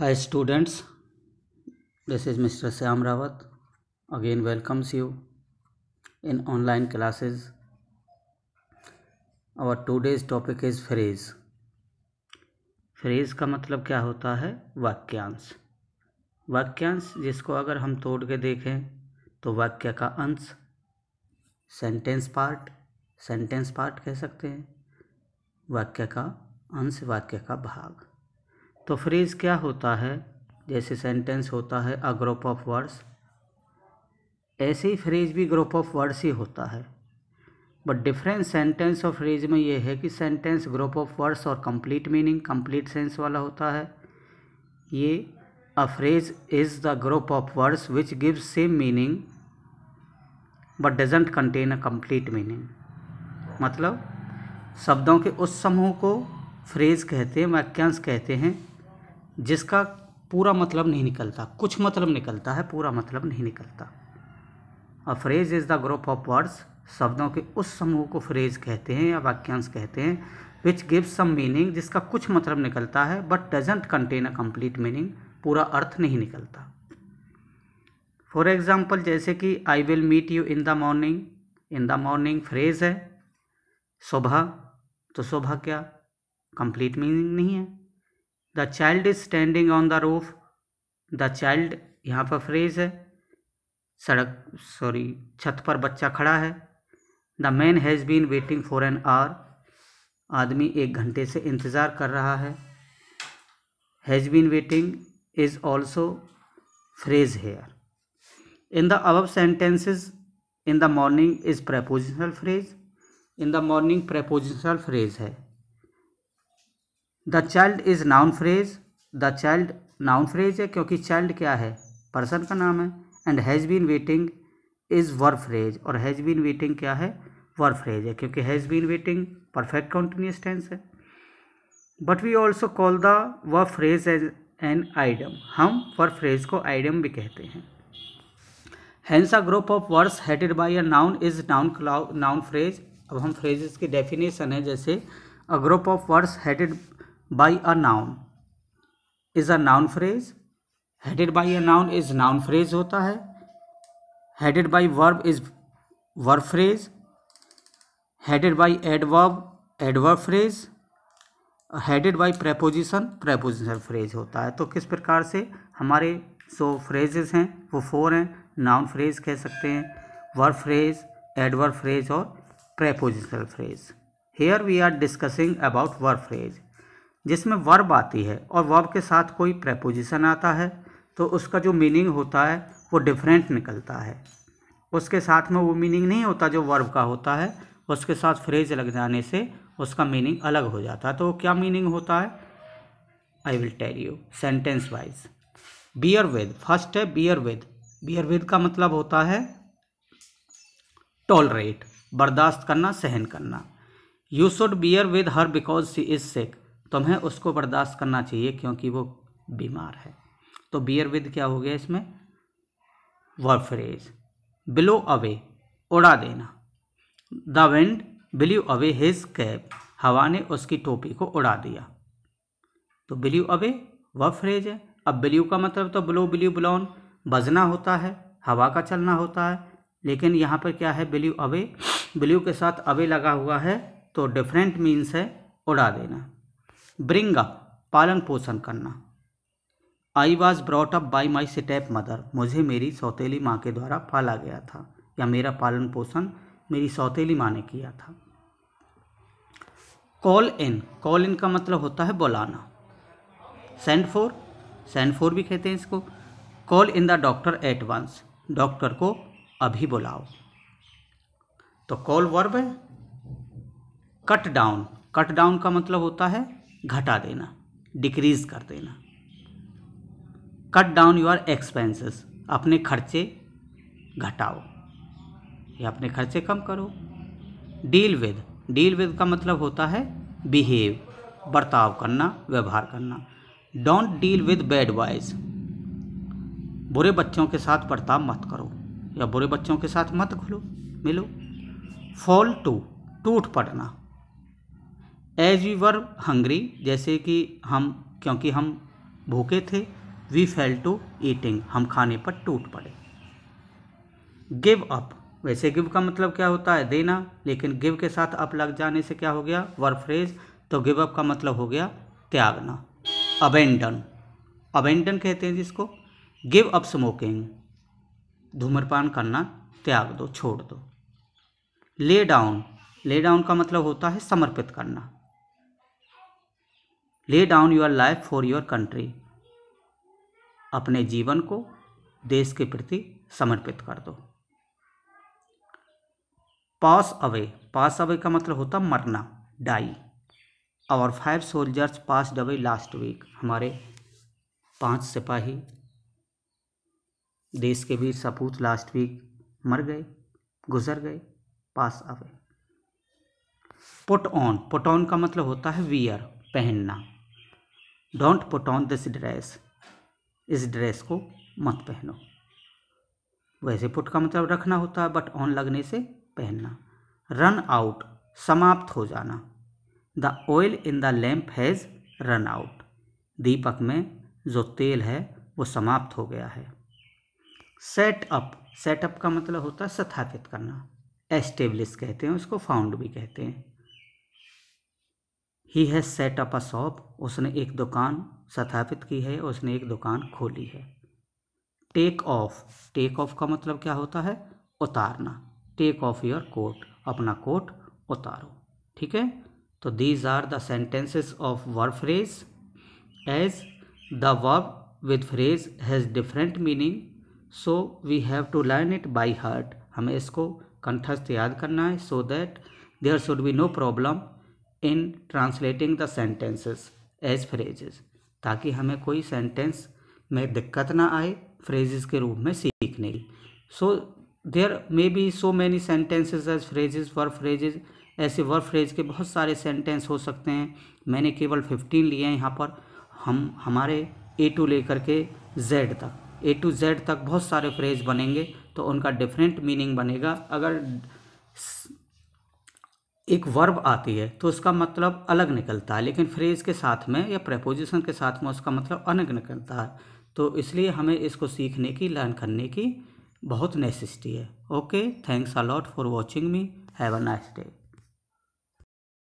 Hi students this is mister Shyam Rawat again welcomes you in online classes our today's topic is phrase phrase का मतलब क्या होता है? वाक्यांश। वाक्यांश जिसको अगर हम तोड़ के देखें तो वाक्य का अंश सेंटेंस पार्ट सेंटेंस पार्ट कह सकते हैं। वाक्य का अंश, वाक्य का भाग। तो फ्रेज क्या होता है? जैसे सेंटेंस होता है अ ग्रुप ऑफ़ वर्ड्स ऐसे ही फ्रेज भी ग्रुप ऑफ़ वर्ड्स ही होता है। बट डिफरेंस सेंटेंस और फ्रेज में ये है कि सेंटेंस ग्रुप ऑफ़ वर्ड्स और कंप्लीट मीनिंग कंप्लीट सेंस वाला होता है। ये a phrase is the group of words which gives same meaning but doesn't contain a complete meaning मतलब शब्दों के उस समूह को फ्रेज कहते हैं, वाक्यांश कहते हैं जिसका पूरा मतलब नहीं निकलता, कुछ मतलब निकलता है, पूरा मतलब नहीं निकलता। A phrase is the group of words शब्दों के उस समूह को फ्रेज कहते हैं या वाक्यांश कहते हैं विच गिव सम मीनिंग जिसका कुछ मतलब निकलता है but doesn't contain a complete meaning पूरा अर्थ नहीं निकलता। फॉर एग्ज़ाम्पल जैसे कि I will meet you in the morning in the morning phrase है सुबह तो सुबह क्या? कंप्लीट मीनिंग नहीं है। The child is standing on the roof the child यहाँ पर फ्रेज है, सड़क सॉरी छत पर बच्चा खड़ा है। The man has been waiting for an hour आदमी एक घंटे से इंतज़ार कर रहा है। Has been waiting is also phrase here in the above sentences in the morning is prepositional phrase in the morning prepositional phrase है। The child is noun phrase, the child noun phrase है क्योंकि child क्या है? Person का नाम है। And has been waiting is verb phrase. और has been waiting क्या है? वर फ्रेज है क्योंकि has been waiting perfect continuous tense है। But we also call the verb phrase as an idiom. हम वर फ्रेज को आइडम भी कहते हैं। Hence a group of words headed by a noun is noun noun phrase. अब हम phrases की definition है। जैसे a group of words headed by a noun is a noun phrase headed by a noun is noun phrase होता है। Headed by verb is verb phrase headed by adverb adverb phrase headed by preposition prepositional phrase होता है। तो किस प्रकार से हमारे जो फ्रेजेस हैं, वो फोर हैं नाउन फ्रेज कह सकते हैं वर्ब फ्रेज एडवर्ब फ्रेज और prepositional phrase here we are discussing about verb phrase जिसमें वर्ब आती है और वर्ब के साथ कोई प्रेपोजिशन आता है तो उसका जो मीनिंग होता है, वो डिफरेंट निकलता है। उसके साथ में वो मीनिंग नहीं होता जो वर्ब का होता है, उसके साथ फ्रेज लग जाने से उसका मीनिंग अलग हो जाता है। तो क्या मीनिंग होता है? I will tell you sentence wise bear with first है बियर विद बियर विद का मतलब होता है टॉलरेट बर्दाश्त करना, सहन करना। You should bear with her because she is sick तुम्हें उसको बर्दाश्त करना चाहिए क्योंकि वो बीमार है। तो बियर विद क्या हो गया इसमें? वर्ब फ्रेज बिलो अवे उड़ा देना। The wind blew away his cap हवा ने उसकी टोपी को उड़ा दिया। तो बिल्यू अवे वह है। अब बिल्यू का मतलब तो ब्लो बिल्यू ब्लॉन बजना होता है, हवा का चलना होता है। लेकिन यहाँ पर क्या है? बिल्यू अवे बिल्यू के साथ अवे लगा हुआ है तो डिफरेंट मीन्स है, उड़ा देना। ब्रिंग अप, पालन पोषण करना। I was brought up by my step mother. मुझे मेरी सौतेली माँ के द्वारा पाला गया था, या मेरा पालन पोषण मेरी सौतेली माँ ने किया था। Call in. कॉल इन का मतलब होता है बुलाना। Send four. सेंड फोर भी कहते हैं इसको। Call in the doctor at once. Doctor को अभी बुलाओ। तो कॉल वर्ब है। Cut down. कट डाउन का मतलब होता है घटा देना डिक्रीज कर देना। कट डाउन योर एक्सपेंसेस अपने खर्चे घटाओ। या अपने खर्चे कम करो। डील विद डील विद का मतलब होता है बिहेव बर्ताव करना, व्यवहार करना। Don't deal with bad boys बुरे बच्चों के साथ बर्ताव मत करो, या बुरे बच्चों के साथ मत खुलो मिलो। फॉल टू टूट पड़ना। एज वी वर हंग्री जैसे कि हम, क्योंकि हम भूखे थे वी फेल टू ईटिंग हम खाने पर टूट पड़े। गिव अप वैसे गिव का मतलब क्या होता है? देना। लेकिन गिव के साथ अप लग जाने से क्या हो गया? वर फ्रेज तो गिव अप का मतलब हो गया त्यागना। अबेंडन अबेंडन कहते हैं जिसको? गिव अप स्मोकिंग धूम्रपान करना, त्याग दो, छोड़ दो। ले डाउन ले डाउन का मतलब होता है समर्पित करना। Lay down your life for your country अपने जीवन को देश के प्रति समर्पित कर दो। पास अवे पास अवे का मतलब होता मरना। डाई और five soldiers pass away last week हमारे पाँच सिपाही देश के वीर सपूत लास्ट वीक मर गए, गुजर गए pass away put on put on का मतलब होता है वियर पहनना। Don't put on this dress इस ड्रेस को मत पहनो। वैसे पुट का मतलब रखना होता है बट ऑन लगने से पहनना। रन आउट समाप्त हो जाना। The oil in the lamp has run out दीपक में जो तेल है, वो समाप्त हो गया है। सेट अप सेटअप का मतलब होता है स्थापित करना। एस्टेब्लिश कहते हैं, उसको फाउंड भी कहते हैं। He has set up a shop उसने एक दुकान स्थापित की है, उसने एक दुकान खोली है। टेक ऑफ़ टेक ऑफ़ का मतलब क्या होता है? उतारना। टेक ऑफ़ योर कोट अपना कोट उतारो। ठीक है? तो these are the sentences of verb phrase as the verb with phrase has different meaning so we have to learn it by heart हमें इसको कंठस्थ याद करना है so that there should be no problem in translating the sentences as phrases ताकि हमें कोई sentence में दिक्कत ना आए फ्रेजेस के रूप में सीखने की। So there may be so many sentences as phrases verb phrases ऐसे वर्ब फ्रेज के बहुत सारे सेंटेंस हो सकते हैं। मैंने केवल फिफ्टीन लिए हैं यहाँ पर। हम, हमारे ए टू लेकर के जेड तक। ए टू जेड तक बहुत सारे फ्रेज बनेंगे तो उनका डिफरेंट मीनिंग बनेगा। अगर एक वर्ब आती है तो उसका मतलब अलग निकलता है, लेकिन फ्रेज के साथ में या प्रपोजिशन के साथ में उसका मतलब अलग निकलता है। तो इसलिए हमें इसको सीखने की लर्न करने की बहुत नेसेसिटी है। Okay thanks a lot for watching me have a nice day